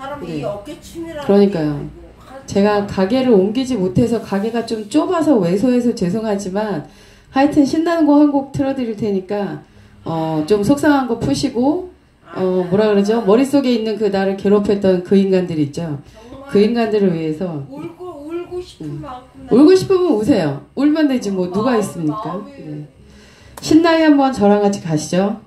사람이 네. 이 어깨춤이라는 그러니까요. 제가 가게를 옮기지 못해서 가게가 좀 좁아서 왜소해서 죄송하지만 하여튼 신나는 곡 한 곡 틀어드릴 테니까 어, 좀 속상한 거 푸시고 어, 뭐라 그러죠? 머릿속에 있는 그 나를 괴롭혔던 그 인간들 있죠. 그 인간들을 위해서 울고 울고 싶은 음. 만큼 울고 싶으면 우세요. 울면 되지 뭐 누가 있습니까? 네. 신나게 한번 저랑 같이 가시죠.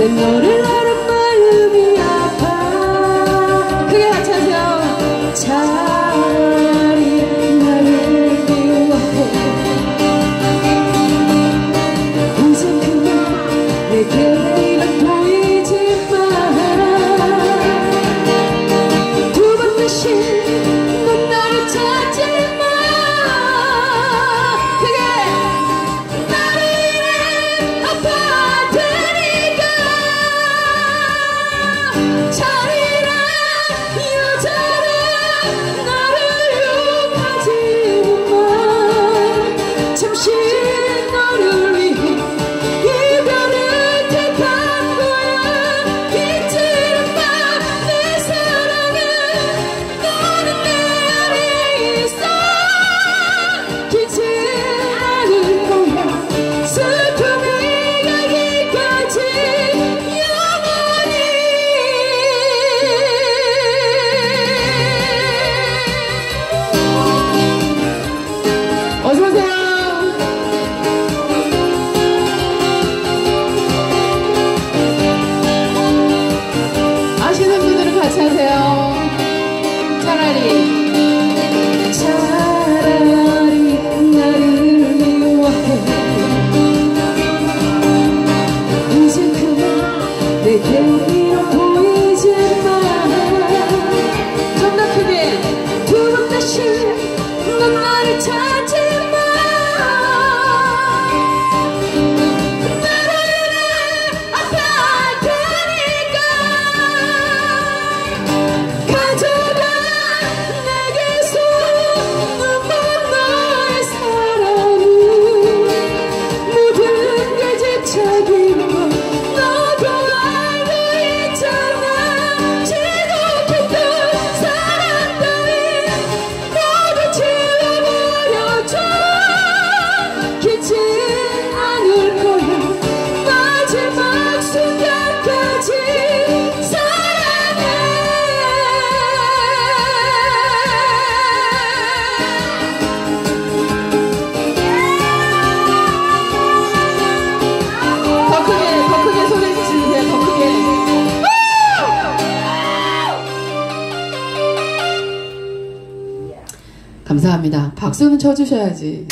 내 너를 아는 마음이 아파. 크게 같이 하세요. 차라리 나를 미워해. 이제 그만 내게 이런 보이지 마두번 다시 여 감사합니다. 박수는 쳐주셔야지.